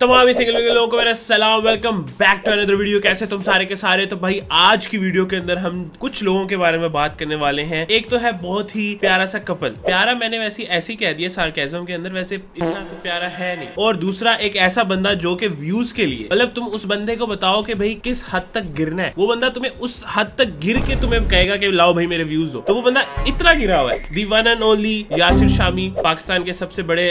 तमाम सिंगल लोगों को मेरा सलाम welcome back to another video कैसे तुम सारे के सारे? तो भाई, आज की वीडियो के अंदर हम कुछ लोगों के बारे में बात करने वाले हैं। एक तो है बहुत ही प्यारा सा कपल प्यारा मैंने वैसे ऐसी कह दिया सार्केजम के अंदर, वैसे इतना तो प्यारा है नहीं। और दूसरा, एक ऐसा बंदा जो कि व्यूज़ के लिए मतलब तुम उस बंदे को बताओ कि भाई, किस हद तक गिरना है। वो बंदा तुम्हें उस हद तक गिर के तुम्हें कहेगा कि, लाओ भाई, मेरे व्यूज़ हो तो वो बंदा इतना गिरा हुआ है। The one and only Yasir Shami, Pakistan के सबसे बड़े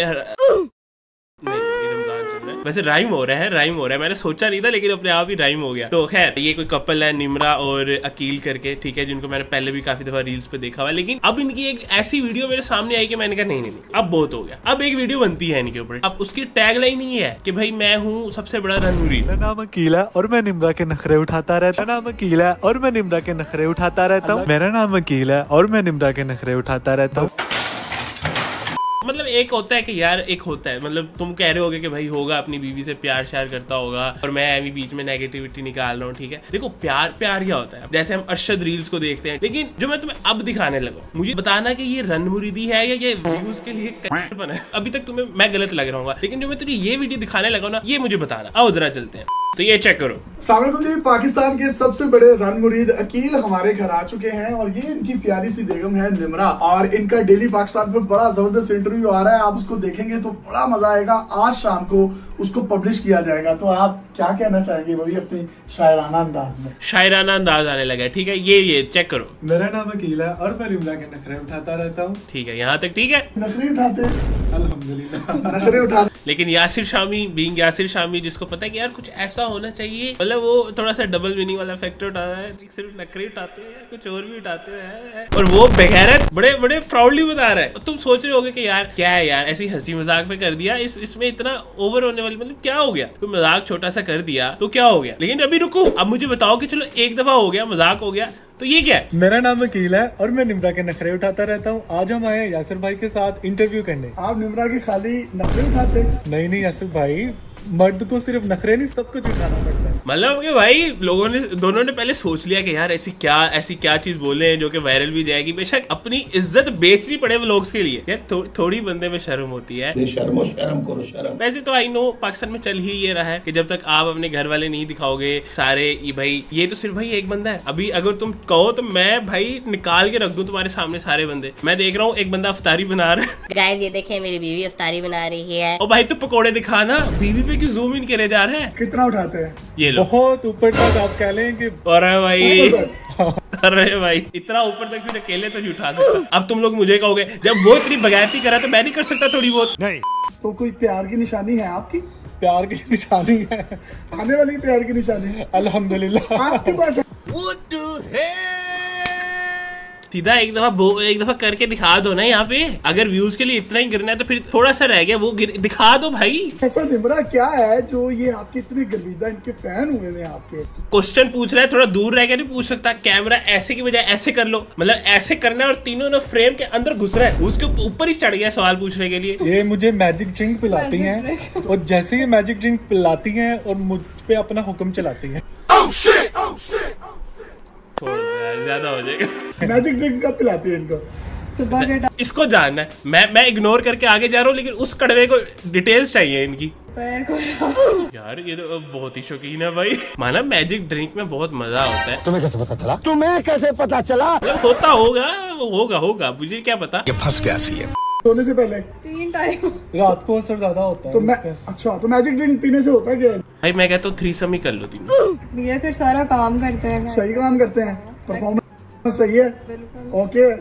वैसे राइम हो रहा है राइम हो रहा है। मैंने सोचा नहीं था, लेकिन अपने आप ही राइम हो गया। तो खैर, ये कोई कपल है, निमरा और अकील करके, ठीक है, जिनको मैंने पहले भी काफ़ी दफ़ा रील्स पे देखा हुआ लेकिन अब इनकी एक ऐसी वीडियो मेरे सामने आई कि मैंने कहा, नहीं नहीं अब बहुत हो गया। अब एक वीडियो बनती है इनके ऊपर। अब उसकी टैग लाइन ही है कि भाई, मैं हूँ सबसे बड़ा रणवीर। मेरा नाम अकील है और मैं निमरा के नखरे उठाता रहता नाम अकील है और मैं निमरा के नखरे उठाता रहता हूँ। मेरा नाम अकील है और मैं निमरा के नखरे उठाता रहता हूँ। एक होता है कि यार एक होता है। मतलब तुम कह रहे होगे कि भाई होगा, अपनी बीवी से प्यार श्यार करता होगा और मैं अभी बीच में नेगेटिविटी निकाल रहा हूँ, ठीक है? देखो, प्यार प्यार क्या होता है? जैसे हम अरशद रील्स को देखते हैं, लेकिन जो मैं तुम्हें अब दिखाने लगा, मुझे बताना कि ये रन मुरीदी है या ये व्यूज़ के लिए बना है? अभी तक तुम्हें मैं गलत लग रहा हूँ, लेकिन जो मैं तुझे ये वीडियो दिखाने लगा ना, ये मुझे बताना। आओ, जरा चलते हैं। तो ये चेक करो। सलामकुम जी पाकिस्तान के सबसे बड़े रन मुरीद अकील हमारे घर आ चुके हैं और ये इनकी प्यारी सी बेगम है निमरा और इनका डेली पाकिस्तान पर बड़ा ज़बरदस्त इंटरव्यू आ रहा है। आप उसको देखेंगे तो बड़ा मज़ा आएगा। आज शाम को उसको पब्लिश किया जाएगा। तो आप क्या कहना चाहेंगे वही अपनी शायराना अंदाज में? शायराना अंदाज आने लगा है ठीक है? ये ये चेक करो। मेरा नाम अकील है और मैं निमरा के नखरे उठाता रहता हूँ। ठीक है यहाँ तक ठीक है? नखरे उठाते। हैं अल्हम्दुलिल्लाह। नखरे उठाते लेकिन यासिर शामी बीइंग यासिर शामी जिसको पता है कि यार कुछ ऐसा होना चाहिए। मतलब वो थोड़ा सा डबल मीनिंग वाला फैक्टर उठा रहा है सिर्फ़ नकरी उठाते हैं, कुछ और भी उठाते हैं और वो बगैरत बड़े बड़े प्राउडली बता रहा है। तुम सोच रहे हो कि यार, क्या है यार, ऐसी हँसी मज़ाक में कर दिया, इस, इसमें इतना ओवर होने वाली मतलब क्या हो गया? कोई मज़ाक छोटा सा कर दिया तो क्या हो गया? लेकिन अभी रुको, अब मुझे बताओ कि चलो एक दफ़ा हो गया, मज़ाक हो गया तो ये क्या है? मेरा नाम अकील है और मैं निम्रा के नखरे उठाता रहता हूँ। आज हम आए हैं यासिर भाई के साथ इंटरव्यू करने। आप निमरा की खाली नखरे उठाते नहीं नहीं यासिर भाई मर्द को सिर्फ़ नखरे नहीं सब कुछ उठाना पड़ता है। मतलब कि भाई लोगों ने दोनों ने पहले सोच लिया कि यार ऐसी क्या ऐसी क्या चीज़ बोले हैं जो कि वायरल भी जाएगी। बेशक अपनी इज़्ज़त बेचनी पड़े व्लॉग्स के लिए। यार थो, थोड़ी बंदे में शर्म होती है। शर्मो शर्म करो शर्म। वैसे तो आई नो पाकिस्तान में चल ही ये रहा है कि जब तक आप अपने घर वाले नहीं दिखाओगे सारे ये भाई ये तो सिर्फ़ भाई एक बंदा है। अभी अगर तुम कहो तो मैं भाई निकाल के रख दूँ तुम्हारे सामने सारे बंदे। मैं देख रहा हूँ एक बंदा अफतारी बना रहा है। गाइस ये देखें मेरी बीवी अफ्तारी बना रही है। और भाई तू तो पकोड़े दिखाना बीवी पे क्यों जूम इन करे जा रहे हैं? कितना उठाते हैं? ये लो। बहुत ऊपर तक आप कह लें कि अरे भाई। अरे भाई इतना ऊपर तक फिर अकेले तो नहीं उठा सकता। अब तुम लोग मुझे कहोगे जब वो इतनी बगैरती करा तो मैं नहीं कर सकता थोड़ी बहुत। नहीं। तो कोई प्यार की निशानी है आपकी? प्यार की निशानी है। आने वाली प्यार की निशानी है। अल्हम्दुलिल्लाह। आपके पास सीधा एक दफ़ा बो- एक दफ़ा करके दिखा दो ना यहाँ पे। अगर व्यूज़ के लिए इतना ही गिरना है तो फिर थोड़ा सा रह गया वो गिर, दिखा दो भाई। ऐसा निमरा क्या है जो ये आपके इतने गर्विदा इनके फ़ैन हुए हैं आपके? क्वेश्चन पूछ रहा है थोड़ा दूर रह के नहीं पूछ सकता। कैमरा ऐसे की बजाय ऐसे कर लो। मतलब ऐसे करना है और तीनों ने फ्रेम के अंदर घुस रहा है। उसके ऊपर ही चढ़ गया सवाल पूछने के लिए। ये मुझे मैजिक ड्रिंक पिलाती है। और जैसे ही मैजिक ड्रिंक पिलाती है और मुझ पे अपना हुक्म चलाती है। यार ज़्यादा हो जाएगा। मैजिक ड्रिंक कब पिलाती है इनको? सुबह के टाइम। इसको जानना है। मैं मैं इग्नोर करके आगे जा रहा हूँ लेकिन उस कड़वे को डिटेल्स चाहिए इनकी। यार ये तो बहुत ही शौकीन है भाई। माना मैजिक ड्रिंक में बहुत मज़ा होता है। तुम्हें कैसे पता चला? तुम्हें कैसे पता चला? मतलब होता होगा होगा होगा। मुझे क्या पता? ये फंस गया सी है सोने से पहले। तीन टाइम रात को असर ज़्यादा होता है। तो मैं अच्छा तो मैजिक ड्रिंक पीने से होता है क्या? भाई मैं कहता हूँ थ्री सम ही कर लो तीनों। भैया फिर सारा काम करते हैं। सही काम करते हैं। परफॉर्मेंस सही है? ओके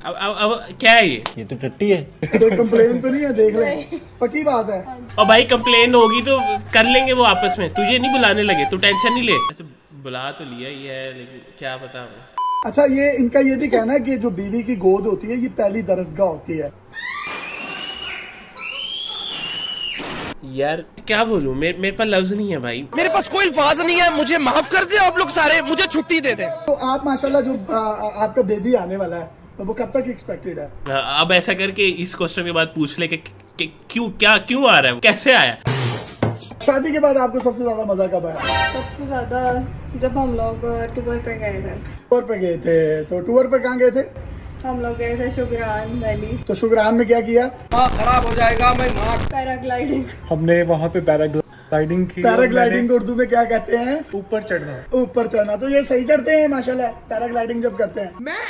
अब अब अब क्या है ये? ये तो टट्टी है। कोई कंप्लेन तो नहीं है? देख ले। पक्की बात है। और भाई कंप्लेन होगी तो कर लेंगे वो आपस में। तुझे नहीं बुलाने लगे तू टेंशन नहीं ले। ऐसे बुला तो लिया ही है लेकिन क्या पता। अच्छा ये इनका ये भी कहना है कि जो बीवी की गोद होती है ये पहली दरसगाह होती है। यार क्या बोलूँ? मेरे मेरे पास लफ्ज नहीं है भाई। मेरे पास कोई अल्फाज नहीं है मुझे माफ़ कर दे आप लोग सारे मुझे छुट्टी दे दें। तो आप माशाल्लाह जो आ, आ, आपका बेबी आने वाला है तो वो कब तक एक्सपेक्टेड है? हाँ, अब ऐसा करके इस क्वेश्चन के बाद पूछ ले कि, कि क्यों क्या क्यों आ रहा है? कैसे आया? शादी के बाद आपको सबसे ज़्यादा मज़ा कब आया? सबसे ज़्यादा जब हम लोग टूर पे गए थे। टूर पे गए थे तो टूर पे कहाँ गए थे? हम लोग गए थे शुक्रान वैली। तो शुक्रान में क्या किया? खराब हो जाएगा मैं पैराग्लाइडिंग। हमने वहाँ पे पैराग्लाइडिंग की। पैराग्लाइडिंग को उर्दू में क्या कहते हैं? ऊपर चढ़ना। ऊपर चढ़ना। तो ये सही चढ़ते हैं माशाल्लाह। पैराग्लाइडिंग जब करते हैं। मैं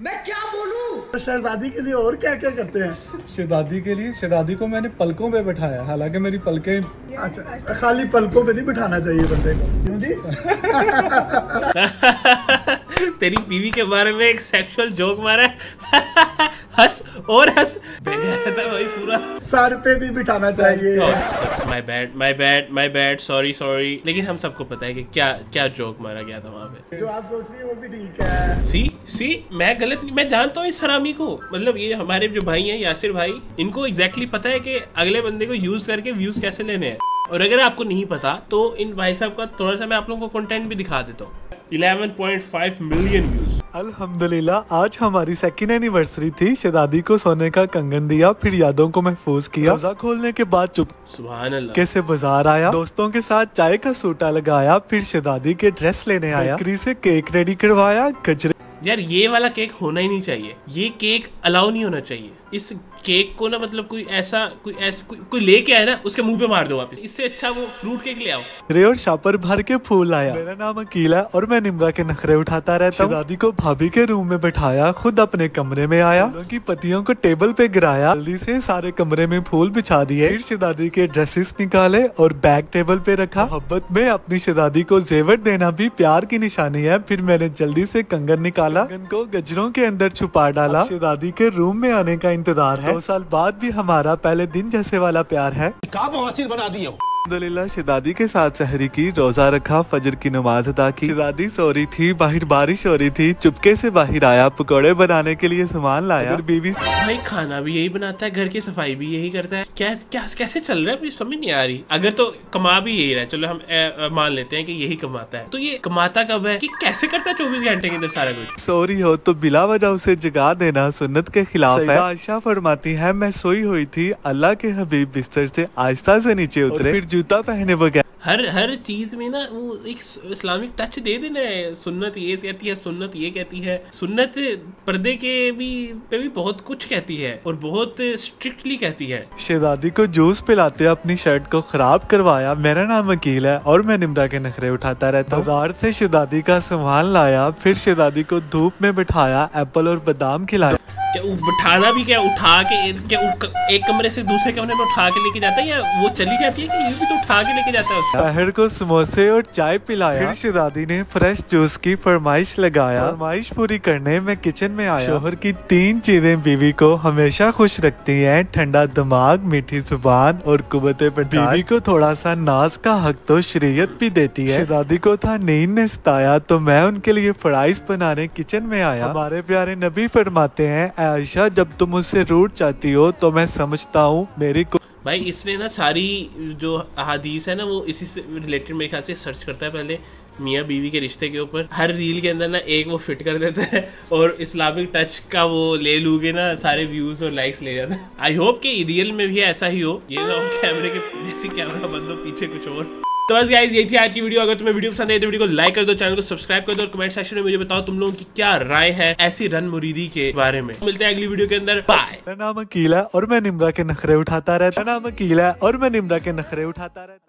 मैं क्या बोलूँ? तो शहजादी के लिए और क्या क्या करते हैं? शहजादी के लिए शहजादी को मैंने पलकों पे बैठाया। हालाँकि मेरी पलकें अच्छा खाली पलकों पे नहीं बिठाना चाहिए बंदे को। जी। तेरी बीवी के बारे में एक सेक्सुअल जोक मारा है। हंस और हंस। था भाई पूरा। सर पे भी बिठाना चाहिए। My bad my bad my bad sorry sorry लेकिन हम सबको पता है कि क्या क्या जोक मारा गया था वहाँ पे। जो आप सोच रही है वो भी ठीक है। सी सी मैं गलत नहीं मैं जानता हूँ इस हरामी को। मतलब ये हमारे जो भाई हैं यासिर भाई इनको एग्जैक्टली exactly पता है कि अगले बंदे को यूज़ करके व्यूज़ कैसे लेने हैं। और अगर आपको नहीं पता तो इन भाई साहब का थोड़ा सा मैं आप लोगों को कंटेंट भी दिखा देता हूँ। 11.5 मिलियन व्यूज़ अल्हम्दुलिल्लाह आज हमारी सेकंड एनिवर्सरी थी। शहजादी को सोने का कंगन दिया फिर यादों को महफूज किया। रोजा खोलने के बाद चुप। सुभान अल्लाह कैसे बाज़ार आया? दोस्तों के साथ चाय का सूटा लगाया फिर शहजादी के ड्रेस लेने आया। बेकरी से केक रेडी करवाया गजरे यार ये वाला केक होना ही नहीं चाहिए। ये केक अलाउ नहीं होना चाहिए। इस केक को ना मतलब कोई ऐसा कोई ऐसा कोई, कोई लेके आए ना उसके मुँह पे मार दो वापस। इससे अच्छा वो फ्रूट केक ले आओ। रे और शापर भर के फूल आया मेरा नाम अकील और मैं निमरा के नखरे उठाता रहता हूँ। दादी को भाभी के रूम में बैठाया खुद अपने कमरे में आया। फूलों की पत्तियों को टेबल पे गिराया। जल्दी से सारे कमरे में फूल बिछा दिए। फिर शहजादी के ड्रेसेस निकाले और बैग टेबल पे रखा। मोहब्बत में अपनी शहजादी को जेवर देना भी प्यार की निशानी है। फिर मैंने जल्दी से कंगन निकाला। कंगन को गजरों के अंदर छुपा डाला। शहजादी के रूम में आने का इंतज़ार है। दो साल बाद भी हमारा पहले दिन जैसे वाला प्यार है। का बवासीर बना दिए अल्हम्दुलिल्लाह शहजादी के साथ सहरी की रोजा रखा फजर की नमाज़ अदा की। शहजादी सो रही थी बाहर बारिश हो रही थी। चुपके से बाहर आया पकौड़े बनाने के लिए सामान लाया। अगर बीवी भाई खाना भी यही बनाता है घर की सफ़ाई भी यही करता है। क्या क्या कैसे चल रहा है? समझ नहीं आ रही। अगर तो कमा भी यही रहा है। चलो हम ए, ए, मान लेते हैं कि यही कमाता है। तो ये कमाता कब है? कि कैसे करता है चौबीस घंटे के अंदर सारा कुछ? सो रही हो तो बिला वजह उसे जगा देना सुन्नत के खिलाफ है। आयशा फरमाती है मैं सोई हुई थी अल्लाह के हबीब बिस्तर से आहिस्ता से नीचे उतरे। फिर जूता पहने बगैर। हर हर चीज़ में ना वो एक इस्लामिक टच दे देना है। सुन्नत ये कहती है सुन्नत ये कहती है। सुन्नत पर्दे के भी पे भी बहुत कुछ कहती है और बहुत स्ट्रिक्टली कहती है। शहजादी को जूस पिलाते अपनी शर्ट को खराब करवाया। मेरा नाम वकील है और मैं निमरा के नखरे उठाता रहता हूँ। बाज़ार से शहजादी का सामान लाया फिर शहजादी को धूप में बिठाया एप्पल और बादाम खिलाया। क्या भी क्या उठा के क्या एक कमरे से दूसरे कमरे में उठा के लेके जाता है या वो चली जाती है कि ये भी तो उठा के लेके जाता है पहर को समोसे और चाय पिलाया। फिर शहजादी ने फ्रेश जूस की फरमाइश लगाया। फरमाइश पूरी करने में किचन में आया। शोहर की तीन चीज़ें बीवी को हमेशा खुश रखती हैं ठंडा दिमाग मीठी ज़ुबान और कुवत बीवी को थोड़ा सा नाज का हक तो शरीयत भी देती है। शहजादी को था नींद ने सताया तो मैं उनके लिए फ्राइज बनाने किचन में आया। हमारे प्यारे नबी फरमाते हैं "ऐ आयशा, जब तुम मुझसे रूट चाहती हो तो मैं समझता हूँ मेरी को भाई, इसने ना सारी जो अहादीस है ना, वो इसी से रिलेटेड मेरे ख्याल से सर्च करता है पहले मियाँ बीवी के रिश्ते के ऊपर। हर रील के अंदर ना एक वो फिट कर देता है और इस्लामिक टच का वो ले लूगे ना, सारे व्यूज़ और लाइक्स ले जाता है। आई होप कि रियल में भी ऐसा ही हो। ये ना कैमरे के जैसे कैमरा बंद हो, पीछे कुछ और। तो बस गाइज़ यही थी आज की वीडियो अगर तुम्हें वीडियो पसंद आई तो वीडियो को लाइक कर दो चैनल को सब्सक्राइब कर दो और कमेंट सेक्शन में मुझे बताओ तुम लोगों की क्या राय है ऐसी रन मुरीदी के बारे में। मिलते हैं अगली वीडियो के अंदर। बाय नाम अकीला और मैं निमरा के नखरे उठाता रहता नाम अकीला और मैं निमरा के नखरे उठाता रहता